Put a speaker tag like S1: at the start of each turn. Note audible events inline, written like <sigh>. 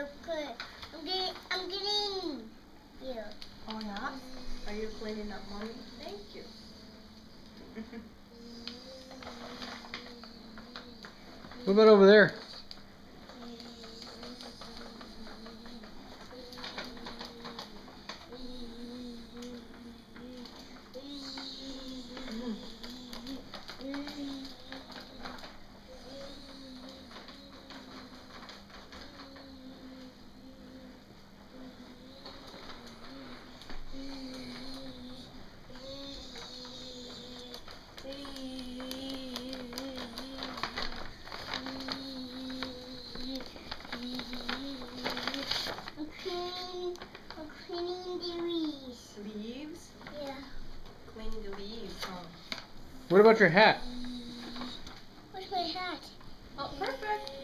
S1: okay. I'm getting, I'm getting you.
S2: Oh yeah? Mm. Are you cleaning up mommy? Thank you. <laughs>
S3: what about over there?
S2: Cleaning the leaves, huh?
S3: What about your hat?
S1: Where's my hat?
S2: Oh, perfect.